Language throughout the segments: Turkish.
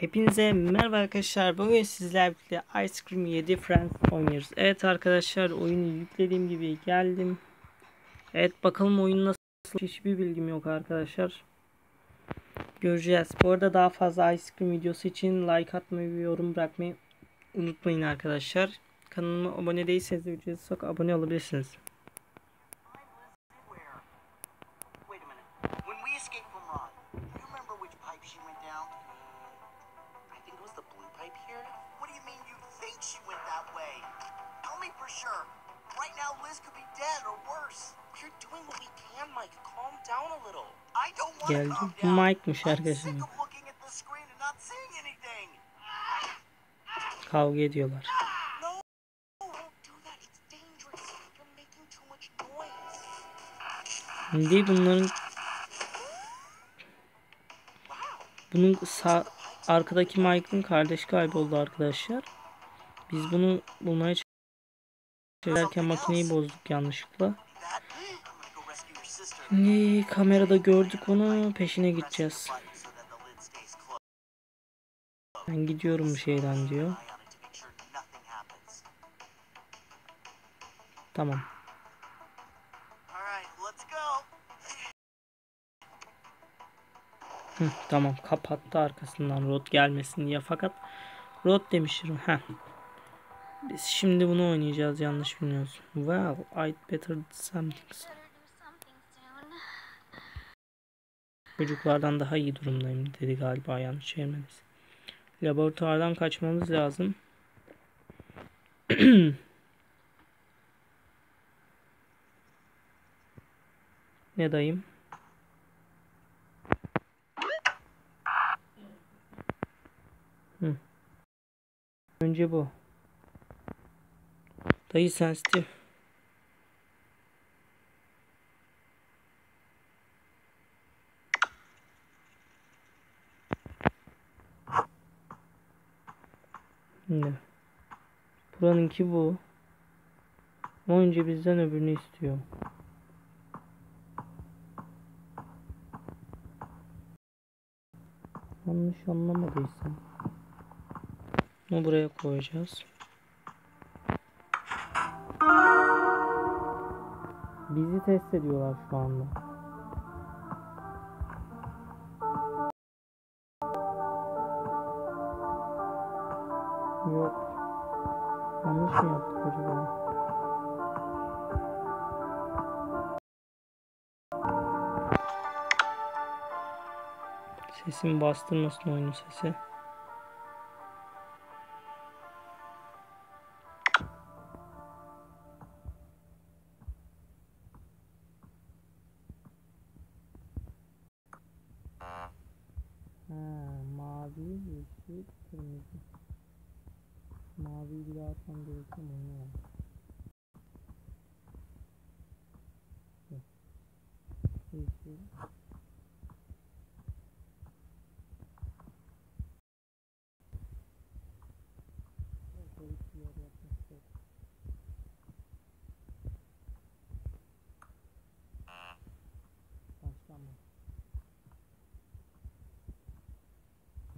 Hepinize merhaba arkadaşlar. Bugün sizlerle birlikte Ice Cream 7 Friends oynuyoruz. Evet arkadaşlar oyunu yüklediğim gibi geldim. Evet bakalım oyun nasıl hiçbir bilgim yok arkadaşlar. Göreceğiz. Bu arada daha fazla Ice Cream videosu için like atmayı ve yorum bırakmayı unutmayın arkadaşlar. Kanalıma abone değilseniz de ücretsiz abone olabilirsiniz. You're making too much noise. Şimdi bunların bunun sağ arkadaki Mike'ın kardeş kayboldu arkadaşlar. Biz bunu bulmaya çalışırken makineyi bozduk yanlışlıkla. Şimdi kamerada gördük onu peşine gideceğiz. Ben gidiyorum bir şeyden diyor. Tamam. Hı, tamam kapattı arkasından rot gelmesin diye fakat rot demiştir. Heh. Biz şimdi bunu oynayacağız yanlış bilmiyoruz. Well, I'd. Better do something Çocuklardan daha iyi durumdayım dedi galiba yanlış çevirmeniz. Laboratuvardan kaçmamız lazım. ne dayım? Hı. Önce bu. Dayı sensitif. Şimdi. Buranınki bu. Önce bizden öbürünü istiyor. Yanlış anlamadıysam. Bunu buraya koyacağız. Bizi test ediyorlar şu anda. Sesimi bastırmasın oyunun sesi. Mavi, yeşil, kırmızı. Maviyi bir daha atmam gerekiyor mu? Ne var? Yok. Yeşil. Evet, garip bir yer yapmak istedim. Başlama.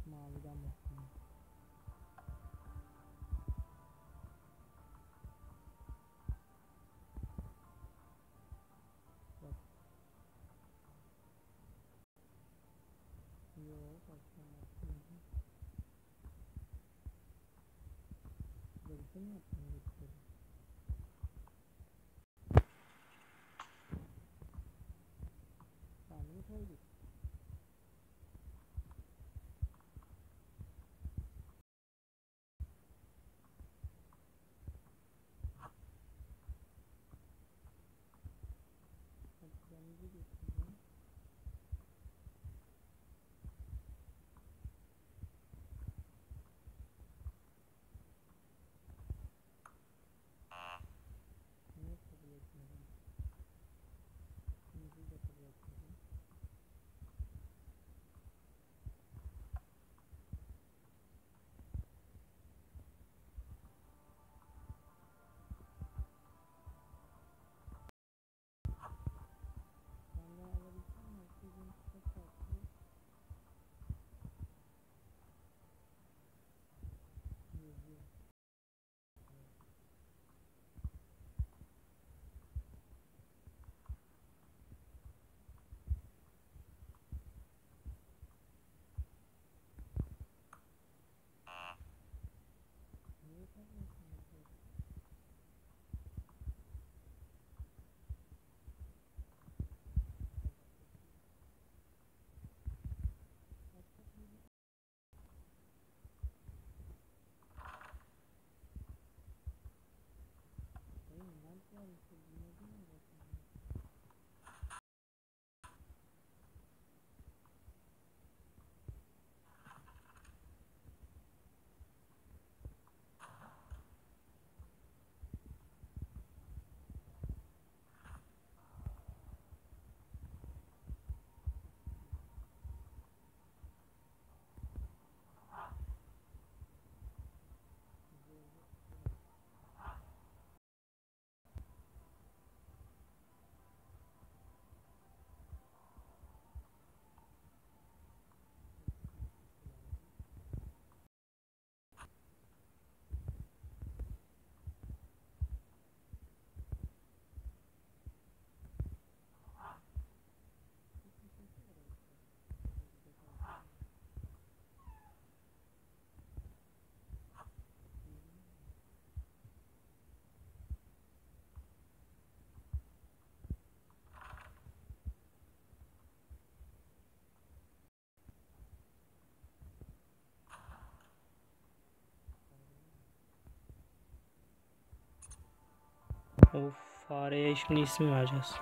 Maviden başlayalım. Yok, başlamadım. Böyle Of fareye şimdi isim vereceğiz.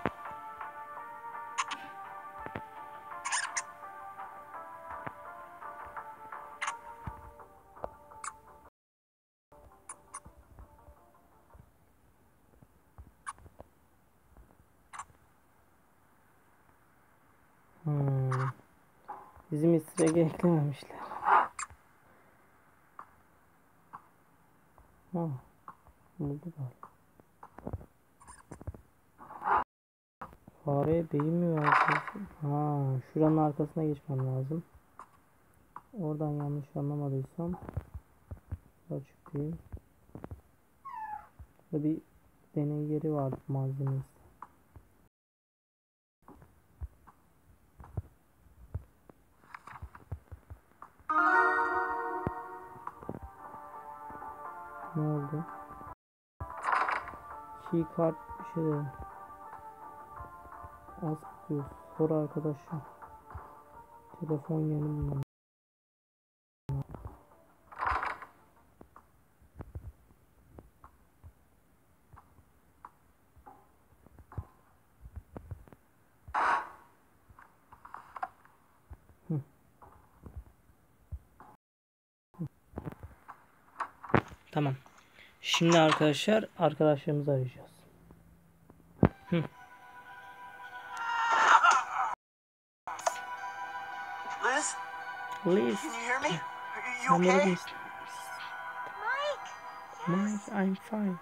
Hmm. Bizim easter egg'i eklememişler. Ha. Buldu galiba. Fareye değil mi vereceğiz? Ha, şuranın arkasına geçmem lazım. Oradan yanlış anlamadıysam açık değil. Burada bir deney yeri vardı malzemesi. Ne oldu? Key card bir şey de. Az diyor. Sor arkadaşım. Telefon yanımda. Tamam. Şimdi arkadaşlar arkadaşlarımızı arayacağız. Liz. can you hear me? Are you Sen burada okay? mısın? Mike! Mike, I'm fine.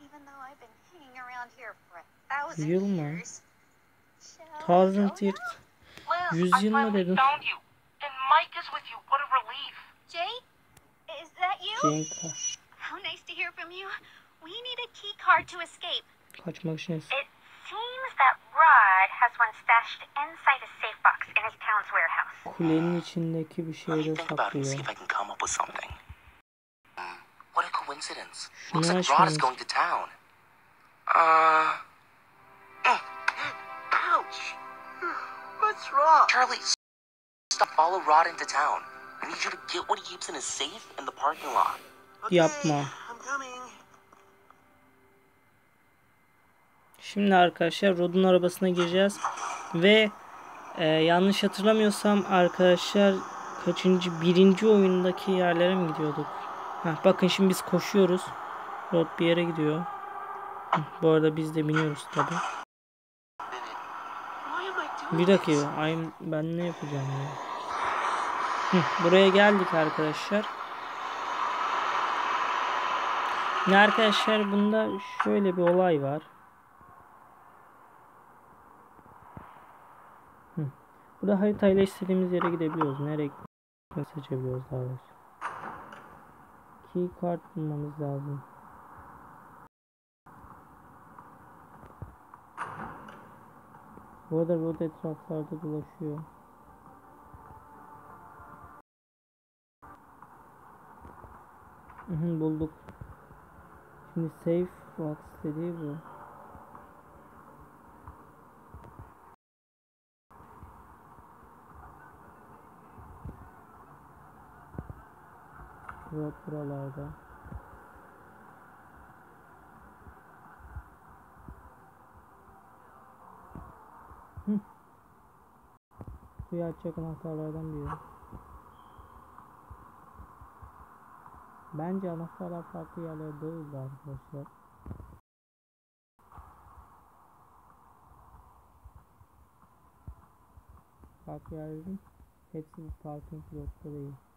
Even though I've been hanging around here for a thousand Yıl mı? years. Thousand years. Liz, Yüz I yıl finally dedin? found you. And Mike is with you. What a relief. Jay? Is that you? Cenk How nice to hear from you. We need a key card to escape. kaçmak için It seems that Rod has one stashed inside a safe box kulenin içindeki bir Let me şeyleri think about it and see saklıyor. if I can come up with something. Hmm, what a coincidence. Looks like Rod is going to town. Uh. mm, Ouch. What's wrong? Charlie, stop. Follow Rod into town. I need you to get what he keeps in his safe in the parking lot. Yapma. I'm coming. Şimdi arkadaşlar Rod'un arabasına gireceğiz. Ve e, yanlış hatırlamıyorsam arkadaşlar kaçıncı birinci oyundaki yerlere mi gidiyorduk? Heh, bakın şimdi biz koşuyoruz. Rod bir yere gidiyor. Bu arada biz de biniyoruz tabi. Bir dakika. Ay, ben ne yapacağım ya? Buraya geldik arkadaşlar. Ne arkadaşlar bunda şöyle bir olay var. Hı. Burada haritayla istediğimiz yere gidebiliyoruz. Nereye seçebiliyoruz daha doğrusu. Key card bulmamız lazım. Bu arada Rod etraflarda dolaşıyor. Hı, bulduk. Şimdi safe box dediği bu. Rod buralarda. Suyu açacak anahtarlardan biri. Bence anahtarlar farklı yerlerde değildi arkadaşlar. Farklı yerlerin hepsi bu parking lotta değil.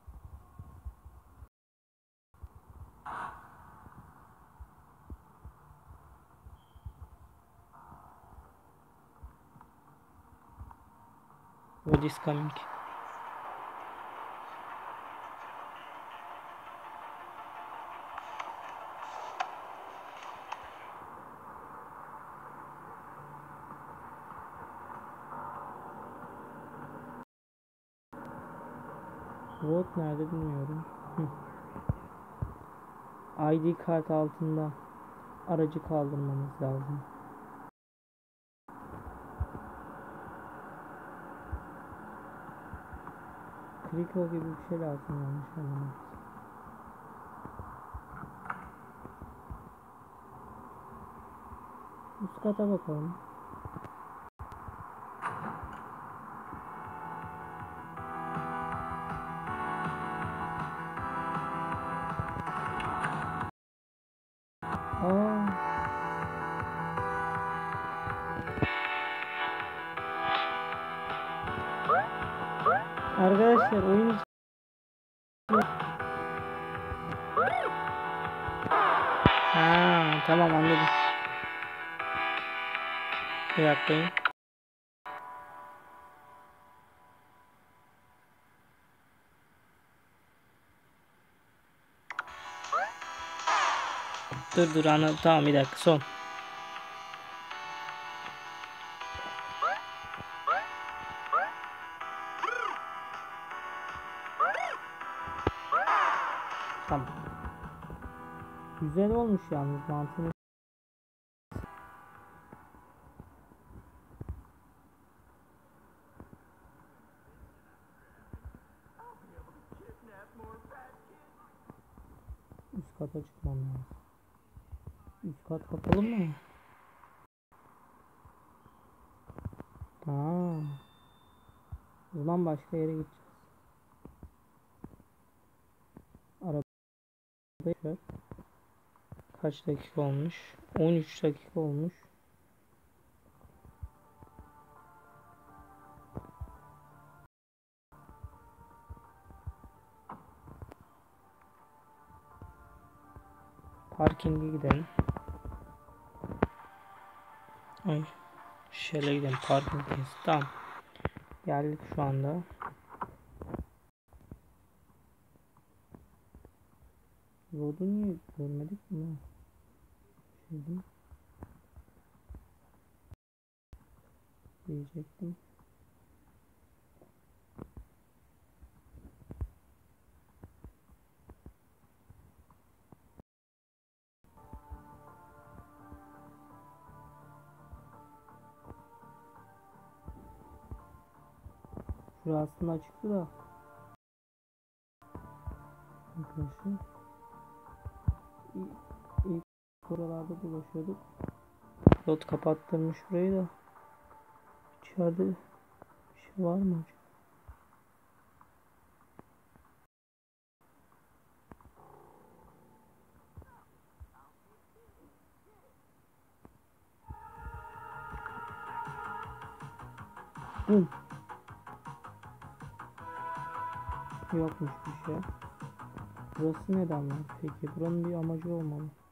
What is coming? Road nerede bilmiyorum. ID kart altında aracı kaldırmamız lazım. Rico gibi bir şey lazım yanlış anlamak Üst bakalım. Arkadaşlar oyun Ha, tamam anladım. Bir dakika. Dur dur anladım. Tamam bir dakika son. Güzel olmuş yalnız mantığını. Üst kata çıkmam lazım. Üst kat kapalı mı? Aa. O zaman başka yere gideceğiz. Araba Kaç dakika olmuş? 13 dakika olmuş. Parkinge gidelim. Ay. Şöyle gidelim. Parkinge'deyiz. Tamam. Geldik şu anda. Rod'u niye görmedik mi? Şimdi. Diyecektim. Şurası aslında açıktı da. Arkadaşlar. Oralarda dolaşıyorduk. Pilot kapattırmış burayı da. İçeride bir şey var mı acaba? Bum. Yokmuş bir şey. Burası neden var peki? Buranın bir amacı olmalı.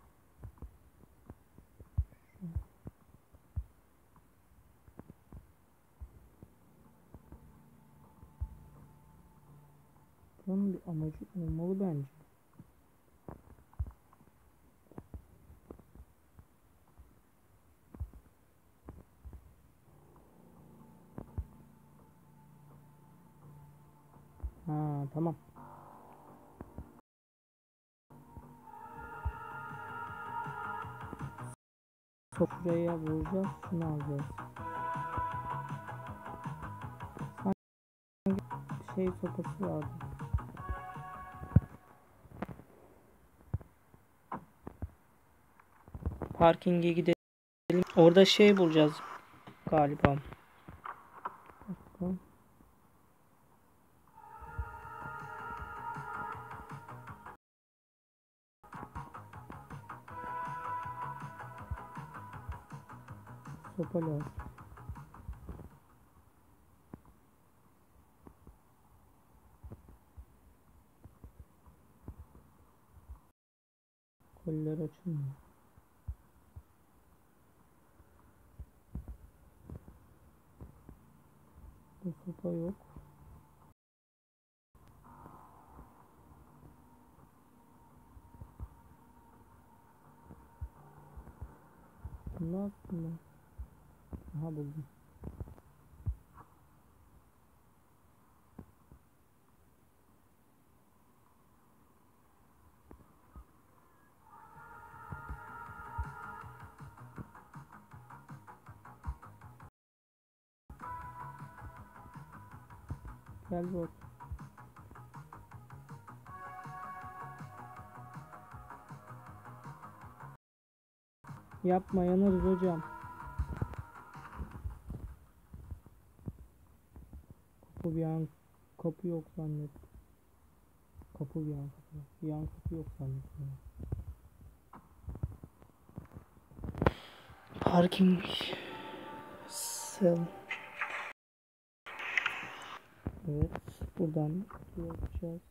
Sofraya vuracağız. Şunu alacağız. Sanki şey sopası vardı. Parkinge gidelim. Orada şey bulacağız galiba. Sopa lazım. Koliler açılmıyor. Bu sopa yok. Ne yaptım ben? Aha buldum. Gel bot. Yapma yanarız hocam. Bir an kapı yok zannettim. Kapı bir an kapı. Bir an kapı yok zannettim. Parking sel. Evet, buradan yapacağız.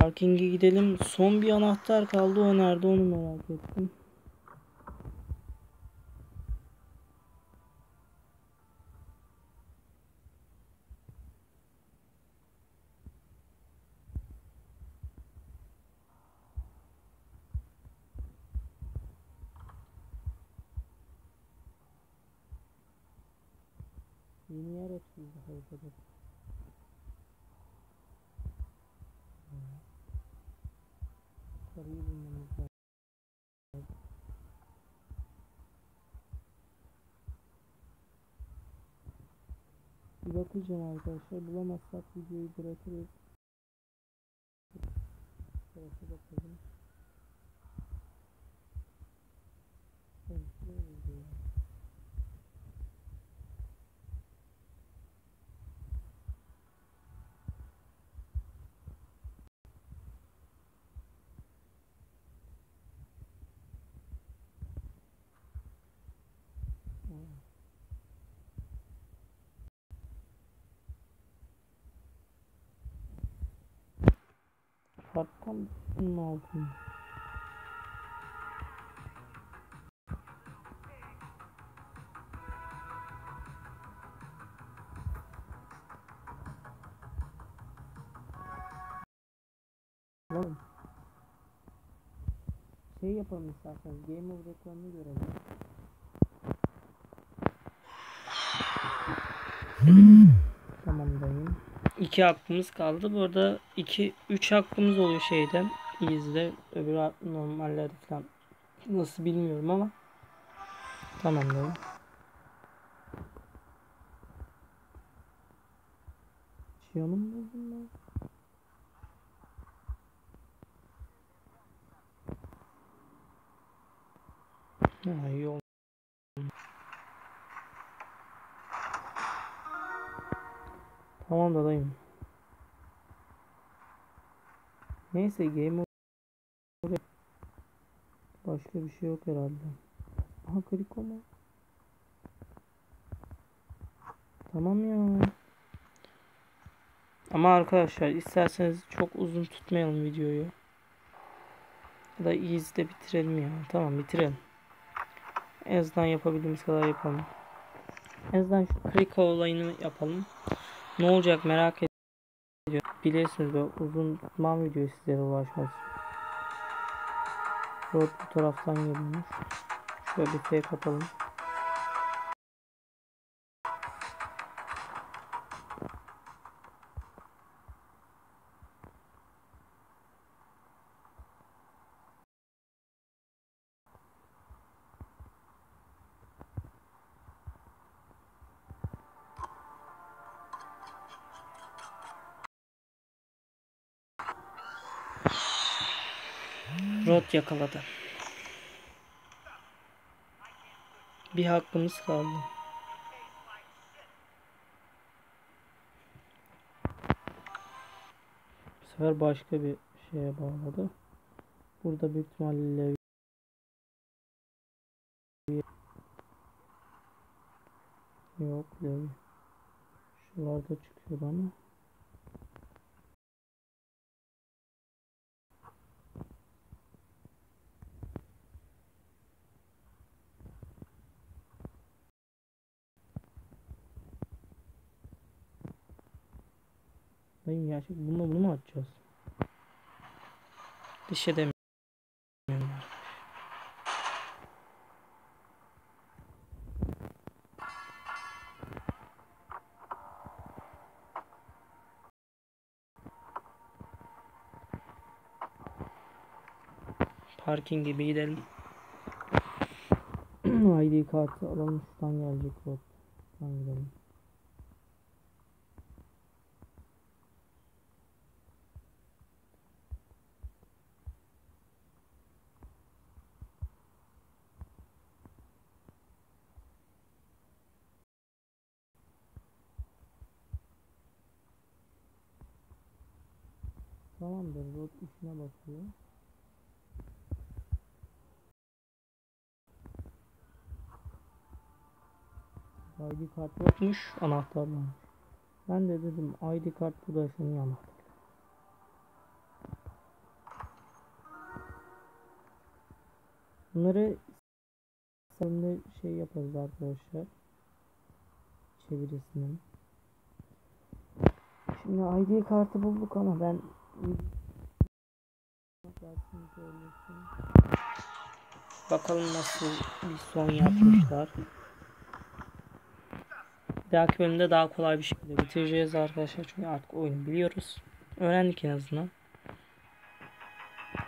Parking'e gidelim. Son bir anahtar kaldı. O nerede onu merak ettim. Yeni yer açıldı haritada. Sarıyı bulmamız lazım. Bir bakacağım arkadaşlar. Bulamazsak videoyu bırakırız. Tarafa bakalım. bottom 9. Bom, cheia para me com Game of the Clan Grande. 2 hakkımız kaldı. Burada 2 3 hakkımız oluyor şeyde. İzde öbür normallerde falan. Nasıl bilmiyorum ama tamam da. Yanım mı bunlar? Ha, iyi. Tamam da dayım. Neyse game over. Başka bir şey yok herhalde. Aha kliko mu? Tamam ya. Ama arkadaşlar isterseniz çok uzun tutmayalım videoyu. Ya da easy'de bitirelim ya. Tamam bitirelim. En azından yapabildiğimiz kadar yapalım. En azından şu kliko olayını yapalım. Ne olacak merak ediyorum. Bilirsiniz böyle uzun tutmam video sizlere ulaşmaz. Rod bu taraftan geliyormuş. Şöyle bir fake atalım. Rod yakaladı. Bir hakkımız kaldı. Bu sefer başka bir şeye bağladı. Burada büyük ihtimalle Yok Levi. Şuralarda çıkıyor ama. Dayım gerçek bununla bunu mu açacağız? Dış edemiyorum. Parking gibi gidelim. ID kartı alalım şuradan gelecek bot. Şuradan gidelim. Tamamdır bot işine bakıyor. ID kart yokmuş anahtar varmış. Ben de dedim ID kart bu da senin anahtar. Bunları sonunda şey yaparız arkadaşlar. Çevirisinin. Şimdi ID kartı bulduk ama ben Bakalım nasıl bir son yapmışlar. Bir bölümde daha kolay bir şekilde bitireceğiz arkadaşlar. Çünkü artık oyunu biliyoruz. Öğrendik en azından.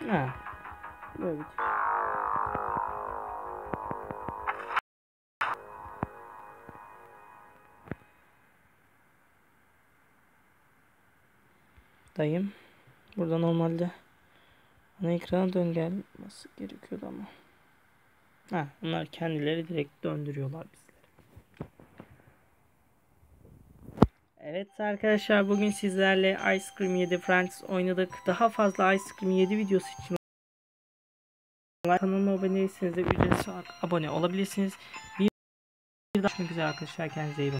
Ha. Böyle bitir. Dayım. Burada normalde ana ekrana dön gelmesi gerekiyordu ama. Ha, bunlar kendileri direkt döndürüyorlar bizleri. Evet arkadaşlar bugün sizlerle Ice Cream 7 Friends oynadık. Daha fazla Ice Cream 7 videosu için kanalıma abone değilseniz de ücretsiz abone olabilirsiniz. Bir, bir daha görüşmek üzere arkadaşlar kendinize iyi bakın.